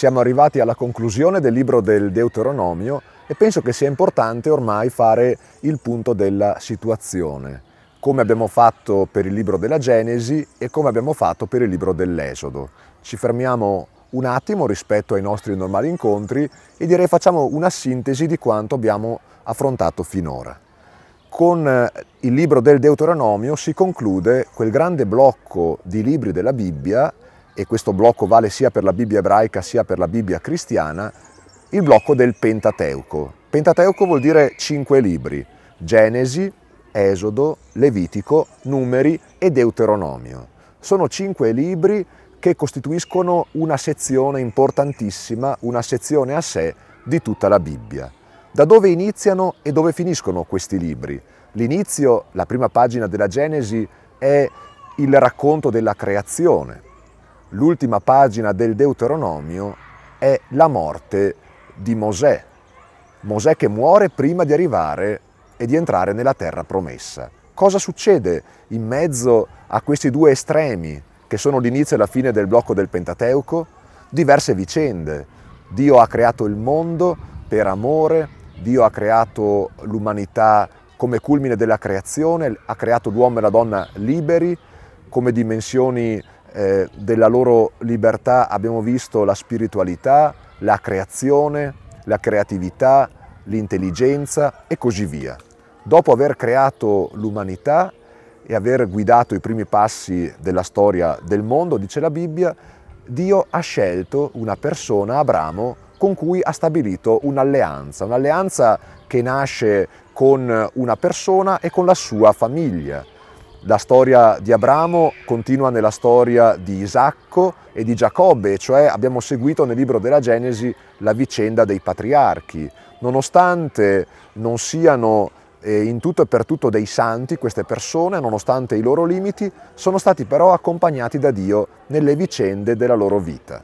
Siamo arrivati alla conclusione del libro del Deuteronomio e penso che sia importante ormai fare il punto della situazione, come abbiamo fatto per il libro della Genesi e come abbiamo fatto per il libro dell'Esodo. Ci fermiamo un attimo rispetto ai nostri normali incontri e direi facciamo una sintesi di quanto abbiamo affrontato finora. Con eh, il libro del Deuteronomio si conclude quel grande blocco di libri della Bibbia, e questo blocco vale sia per la Bibbia ebraica sia per la Bibbia cristiana, il blocco del Pentateuco. Pentateuco vuol dire cinque libri, Genesi, Esodo, Levitico, Numeri e Deuteronomio. Sono cinque libri che costituiscono una sezione importantissima, una sezione a sé di tutta la Bibbia. Da dove iniziano e dove finiscono questi libri? L'inizio, la prima pagina della Genesi, è il racconto della creazione. L'ultima pagina del Deuteronomio è la morte di Mosè. Mosè che muore prima di arrivare e di entrare nella terra promessa. Cosa succede in mezzo a questi due estremi che sono l'inizio e la fine del blocco del Pentateuco, diverse vicende. Dio ha creato il mondo per amore, Dio ha creato l'umanità come culmine della creazione, ha creato l'uomo e la donna liberi, come dimensioni eh, della loro libertà abbiamo visto la spiritualità, la creazione, la creatività, l'intelligenza e così via. Dopo aver creato l'umanità, e aver guidato i primi passi della storia del mondo, dice la Bibbia, Dio ha scelto una persona, Abramo, con cui ha stabilito un'alleanza, un'alleanza che nasce con una persona e con la sua famiglia. La storia di Abramo continua nella storia di Isacco e di Giacobbe, cioè abbiamo seguito nel libro della Genesi la vicenda dei patriarchi. Nonostante non siano e in tutto e per tutto dei santi, queste persone, nonostante i loro limiti, sono stati però accompagnati da Dio nelle vicende della loro vita.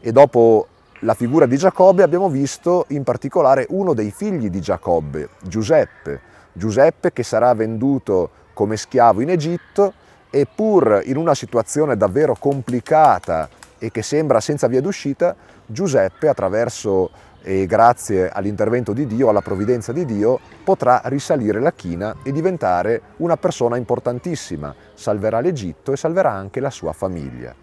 E dopo la figura di Giacobbe abbiamo visto in particolare uno dei figli di Giacobbe, Giuseppe. Giuseppe che sarà venduto come schiavo in Egitto e pur in una situazione davvero complicata e che sembra senza via d'uscita, Giuseppe attraverso e grazie all'intervento di Dio, alla provvidenza di Dio, potrà risalire la china e diventare una persona importantissima, salverà l'Egitto e salverà anche la sua famiglia.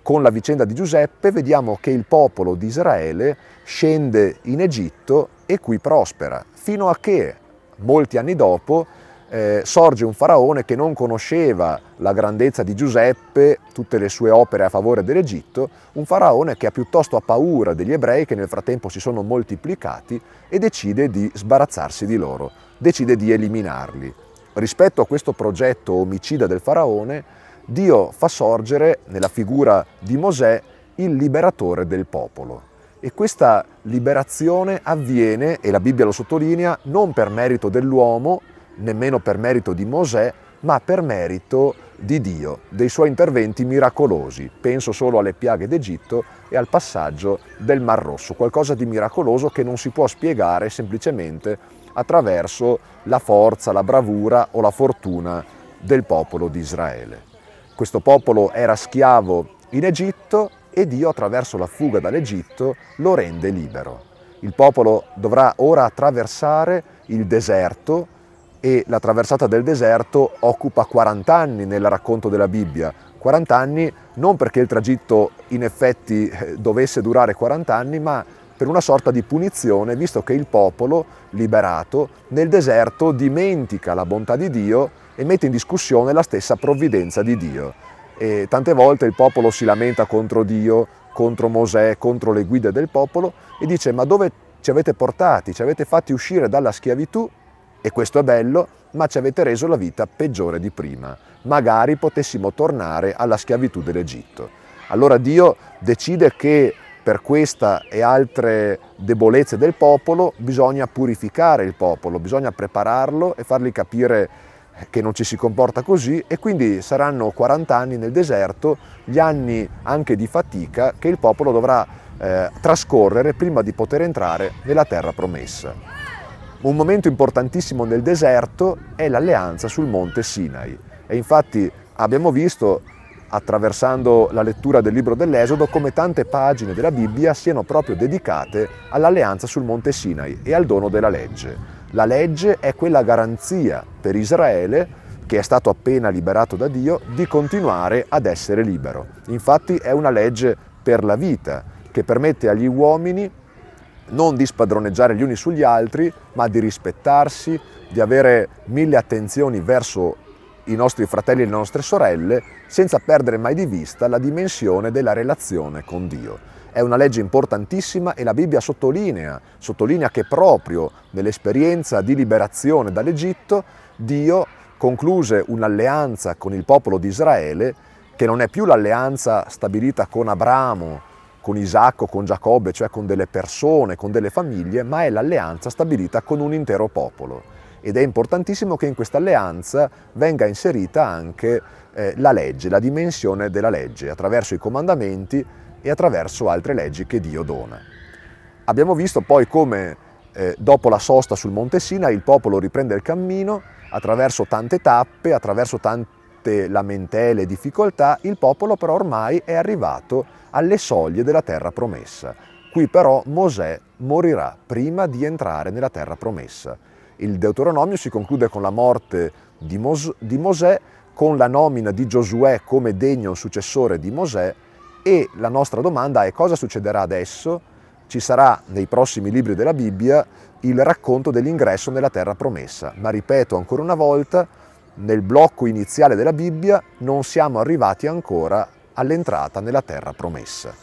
Con la vicenda di Giuseppe vediamo che il popolo di Israele scende in Egitto e qui prospera, fino a che molti anni dopo eh, sorge un faraone che non conosceva la grandezza di Giuseppe, tutte le sue opere a favore dell'Egitto, un faraone che ha piuttosto paura degli ebrei che nel frattempo si sono moltiplicati e decide di sbarazzarsi di loro, decide di eliminarli. Rispetto a questo progetto omicida del faraone, Dio fa sorgere nella figura di Mosè il liberatore del popolo. E questa liberazione avviene, e la Bibbia lo sottolinea, non per merito dell'uomo, nemmeno per merito di Mosè, ma per merito di Dio, dei suoi interventi miracolosi. Penso solo alle piaghe d'Egitto e al passaggio del Mar Rosso, qualcosa di miracoloso che non si può spiegare semplicemente attraverso la forza, la bravura o la fortuna del popolo di Israele. Questo popolo era schiavo in Egitto e Dio attraverso la fuga dall'Egitto lo rende libero. Il popolo dovrà ora attraversare il deserto e la traversata del deserto occupa 40 anni nel racconto della Bibbia. 40 anni non perché il tragitto in effetti eh, dovesse durare 40 anni, ma per una sorta di punizione, visto che il popolo, liberato, nel deserto dimentica la bontà di Dio e mette in discussione la stessa provvidenza di Dio. E tante volte il popolo si lamenta contro Dio, contro Mosè, contro le guide del popolo e dice ma dove ci avete portati? Ci avete fatti uscire dalla schiavitù e questo è bello, ma ci avete reso la vita peggiore di prima. Magari potessimo tornare alla schiavitù dell'Egitto. Allora Dio decide che per questa e altre debolezze del popolo bisogna purificare il popolo, bisogna prepararlo e fargli capire che non ci si comporta così e quindi saranno 40 anni nel deserto, gli anni anche di fatica che il popolo dovrà eh, trascorrere prima di poter entrare nella terra promessa. Un momento importantissimo nel deserto è l'alleanza sul monte Sinai e infatti abbiamo visto attraversando la lettura del libro dell'Esodo, come tante pagine della Bibbia siano proprio dedicate all'alleanza sul monte Sinai e al dono della legge. La legge è quella garanzia per Israele che è stato appena liberato da Dio, di continuare ad essere libero. Infatti è una legge per la vita che permette agli uomini non di spadroneggiare gli uni sugli altri, ma di rispettarsi, di avere mille attenzioni verso i nostri fratelli e le nostre sorelle, senza perdere mai di vista la dimensione della relazione con Dio. È una legge importantissima e la Bibbia sottolinea, sottolinea che proprio nell'esperienza di liberazione dall'Egitto Dio concluse un'alleanza con il popolo di Israele che non è più l'alleanza stabilita con Abramo, con Isacco, con Giacobbe, cioè con delle persone, con delle famiglie, ma è l'alleanza stabilita con un intero popolo. Ed è importantissimo che in questa alleanza venga inserita anche eh, la legge, la dimensione della legge, attraverso i comandamenti e attraverso altre leggi che Dio dona. Abbiamo visto poi come eh, dopo la sosta sul Monte Sina il popolo riprende il cammino attraverso tante tappe, attraverso tante lamentele e difficoltà, il popolo però ormai è arrivato alle soglie della terra promessa. Qui però Mosè morirà prima di entrare nella terra promessa. Il Deuteronomio si conclude con la morte di, Mos- di Mosè, con la nomina di Giosuè come degno successore di Mosè e la nostra domanda è cosa succederà adesso? Ci sarà nei prossimi libri della Bibbia il racconto dell'ingresso nella terra promessa. Ma ripeto ancora una volta, nel blocco iniziale della Bibbia non siamo arrivati ancora all'entrata nella terra promessa.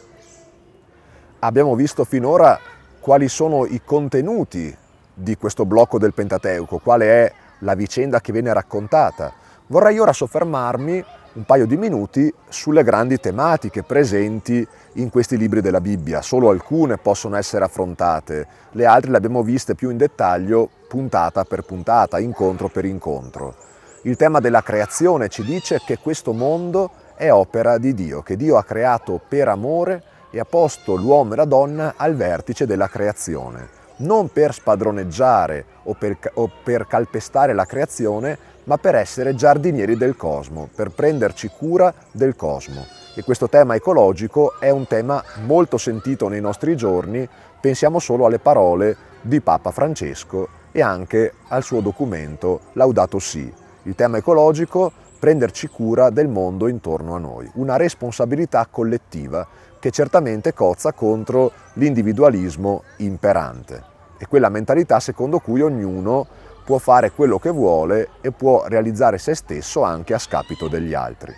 Abbiamo visto finora quali sono i contenuti di questo blocco del Pentateuco, quale è la vicenda che viene raccontata. Vorrei ora soffermarmi un paio di minuti sulle grandi tematiche presenti in questi libri della Bibbia. Solo alcune possono essere affrontate, le altre le abbiamo viste più in dettaglio puntata per puntata, incontro per incontro. Il tema della creazione ci dice che questo mondo è opera di Dio, che Dio ha creato per amore e ha posto l'uomo e la donna al vertice della creazione, non per spadroneggiare o per, o per calpestare la creazione, ma per essere giardinieri del cosmo, per prenderci cura del cosmo. E questo tema ecologico è un tema molto sentito nei nostri giorni, pensiamo solo alle parole di Papa Francesco e anche al suo documento Laudato Si. Il tema ecologico, prenderci cura del mondo intorno a noi, una responsabilità collettiva che certamente cozza contro l'individualismo imperante. È quella mentalità secondo cui ognuno può fare quello che vuole e può realizzare se stesso anche a scapito degli altri.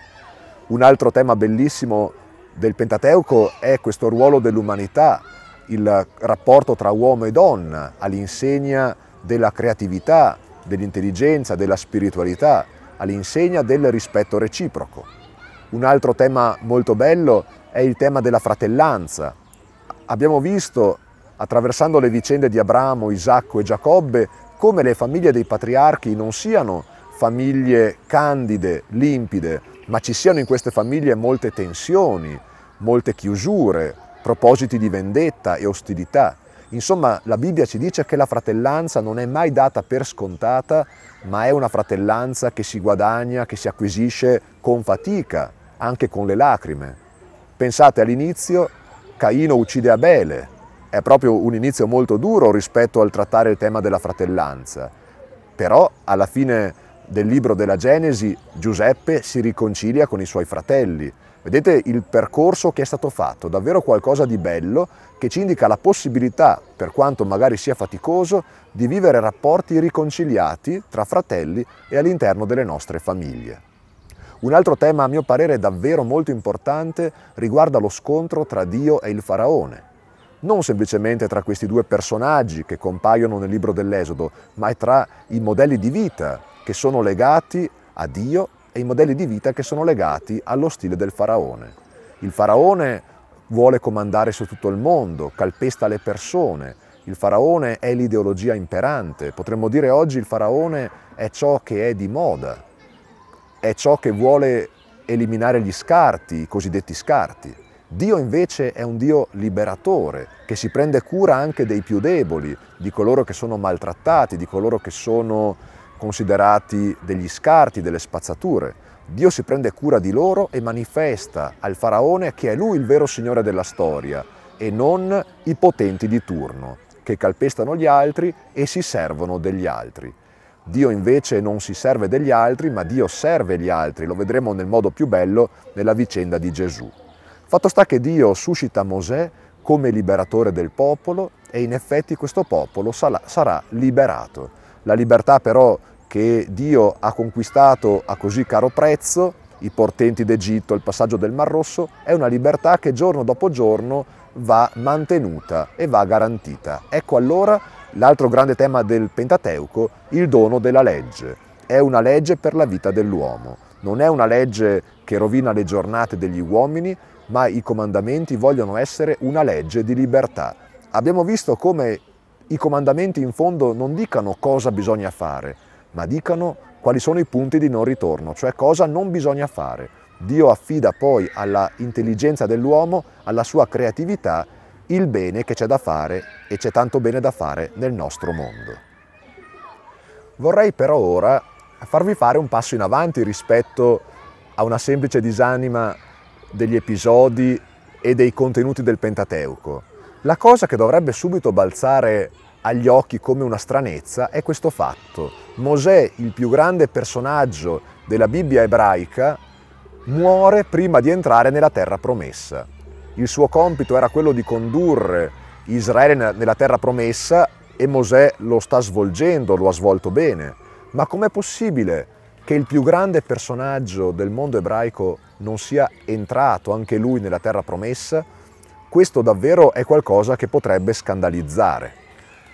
Un altro tema bellissimo del Pentateuco è questo ruolo dell'umanità, il rapporto tra uomo e donna all'insegna della creatività, dell'intelligenza, della spiritualità, all'insegna del rispetto reciproco. Un altro tema molto bello è il tema della fratellanza. Abbiamo visto, attraversando le vicende di Abramo, Isacco e Giacobbe, come le famiglie dei patriarchi non siano famiglie candide, limpide, ma ci siano in queste famiglie molte tensioni, molte chiusure, propositi di vendetta e ostilità. Insomma, la Bibbia ci dice che la fratellanza non è mai data per scontata, ma è una fratellanza che si guadagna, che si acquisisce con fatica, anche con le lacrime. Pensate all'inizio, Caino uccide Abele, è proprio un inizio molto duro rispetto al trattare il tema della fratellanza, però alla fine del libro della Genesi Giuseppe si riconcilia con i suoi fratelli. Vedete il percorso che è stato fatto, davvero qualcosa di bello che ci indica la possibilità, per quanto magari sia faticoso, di vivere rapporti riconciliati tra fratelli e all'interno delle nostre famiglie. Un altro tema a mio parere davvero molto importante riguarda lo scontro tra Dio e il faraone non semplicemente tra questi due personaggi che compaiono nel libro dell'Esodo, ma tra i modelli di vita che sono legati a Dio e i modelli di vita che sono legati allo stile del faraone. Il faraone vuole comandare su tutto il mondo, calpesta le persone, il faraone è l'ideologia imperante, potremmo dire oggi il faraone è ciò che è di moda, è ciò che vuole eliminare gli scarti, i cosiddetti scarti. Dio invece è un Dio liberatore, che si prende cura anche dei più deboli, di coloro che sono maltrattati, di coloro che sono considerati degli scarti, delle spazzature. Dio si prende cura di loro e manifesta al faraone che è lui il vero Signore della storia e non i potenti di turno, che calpestano gli altri e si servono degli altri. Dio invece non si serve degli altri, ma Dio serve gli altri, lo vedremo nel modo più bello nella vicenda di Gesù. Fatto sta che Dio suscita Mosè come liberatore del popolo e in effetti questo popolo sarà liberato. La libertà però che Dio ha conquistato a così caro prezzo, i portenti d'Egitto, il passaggio del Mar Rosso, è una libertà che giorno dopo giorno va mantenuta e va garantita. Ecco allora l'altro grande tema del Pentateuco, il dono della legge. È una legge per la vita dell'uomo. Non è una legge che rovina le giornate degli uomini, ma i comandamenti vogliono essere una legge di libertà. Abbiamo visto come i comandamenti in fondo non dicano cosa bisogna fare, ma dicano quali sono i punti di non ritorno, cioè cosa non bisogna fare. Dio affida poi alla intelligenza dell'uomo, alla sua creatività, il bene che c'è da fare e c'è tanto bene da fare nel nostro mondo. Vorrei però ora farvi fare un passo in avanti rispetto a una semplice disanima degli episodi e dei contenuti del Pentateuco. La cosa che dovrebbe subito balzare agli occhi come una stranezza è questo fatto. Mosè, il più grande personaggio della Bibbia ebraica, muore prima di entrare nella terra promessa. Il suo compito era quello di condurre Israele nella terra promessa e Mosè lo sta svolgendo, lo ha svolto bene. Ma com'è possibile che il più grande personaggio del mondo ebraico non sia entrato anche lui nella terra promessa? Questo davvero è qualcosa che potrebbe scandalizzare.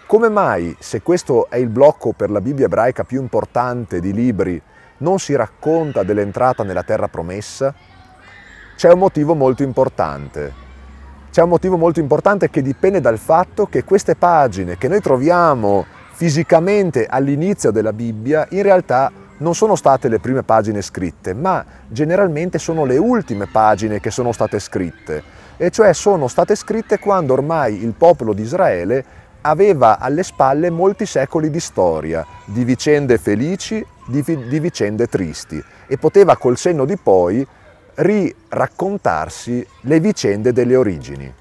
Come mai, se questo è il blocco per la Bibbia ebraica più importante di libri, non si racconta dell'entrata nella terra promessa? C'è un motivo molto importante. C'è un motivo molto importante che dipende dal fatto che queste pagine che noi troviamo fisicamente all'inizio della Bibbia in realtà non sono state le prime pagine scritte, ma generalmente sono le ultime pagine che sono state scritte, e cioè sono state scritte quando ormai il popolo di Israele aveva alle spalle molti secoli di storia, di vicende felici, di, di vicende tristi e poteva col senno di poi riraccontarsi le vicende delle origini.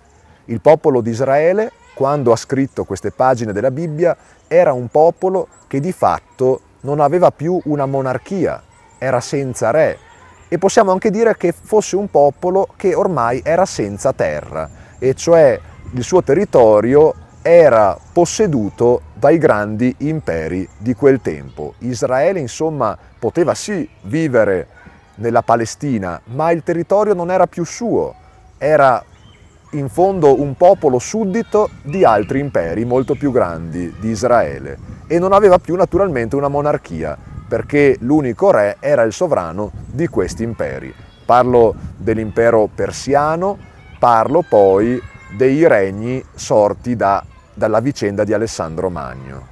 Il popolo di Israele, quando ha scritto queste pagine della Bibbia, era un popolo che di fatto non aveva più una monarchia, era senza re e possiamo anche dire che fosse un popolo che ormai era senza terra, e cioè il suo territorio era posseduto dai grandi imperi di quel tempo. Israele insomma poteva sì vivere nella Palestina, ma il territorio non era più suo, era in fondo un popolo suddito di altri imperi molto più grandi di Israele e non aveva più naturalmente una monarchia perché l'unico re era il sovrano di questi imperi. Parlo dell'impero persiano, parlo poi dei regni sorti da dalla vicenda di Alessandro Magno.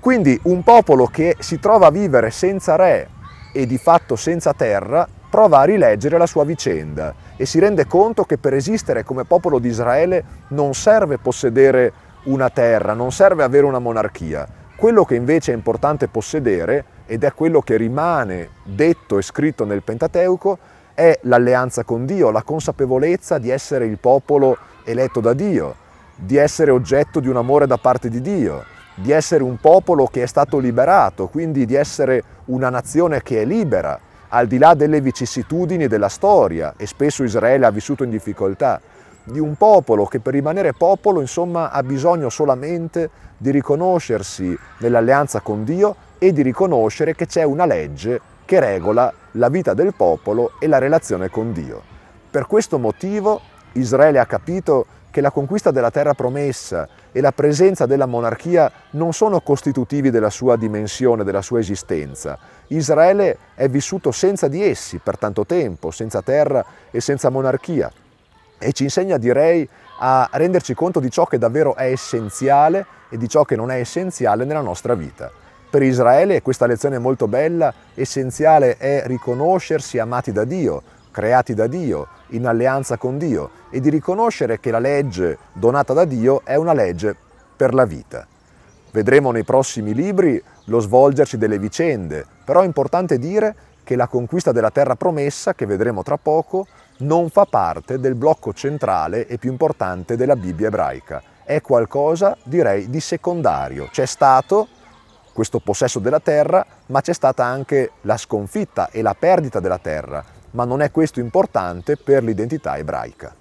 Quindi un popolo che si trova a vivere senza re e di fatto senza terra prova a rileggere la sua vicenda e si rende conto che per esistere come popolo di Israele non serve possedere una terra, non serve avere una monarchia. Quello che invece è importante possedere, ed è quello che rimane detto e scritto nel Pentateuco, è l'alleanza con Dio, la consapevolezza di essere il popolo eletto da Dio, di essere oggetto di un amore da parte di Dio, di essere un popolo che è stato liberato, quindi di essere una nazione che è libera, al di là delle vicissitudini della storia, e spesso Israele ha vissuto in difficoltà, di un popolo che per rimanere popolo, insomma, ha bisogno solamente di riconoscersi nell'alleanza con Dio e di riconoscere che c'è una legge che regola la vita del popolo e la relazione con Dio. Per questo motivo Israele ha capito che la conquista della terra promessa e la presenza della monarchia non sono costitutivi della sua dimensione, della sua esistenza. Israele è vissuto senza di essi per tanto tempo, senza terra e senza monarchia e ci insegna, direi, a renderci conto di ciò che davvero è essenziale e di ciò che non è essenziale nella nostra vita. Per Israele, questa lezione è molto bella, essenziale è riconoscersi amati da Dio, creati da Dio, in alleanza con Dio e di riconoscere che la legge donata da Dio è una legge per la vita. Vedremo nei prossimi libri lo svolgersi delle vicende, però è importante dire che la conquista della terra promessa, che vedremo tra poco, non fa parte del blocco centrale e più importante della Bibbia ebraica. È qualcosa, direi, di secondario. C'è stato questo possesso della terra, ma c'è stata anche la sconfitta e la perdita della terra, ma non è questo importante per l'identità ebraica.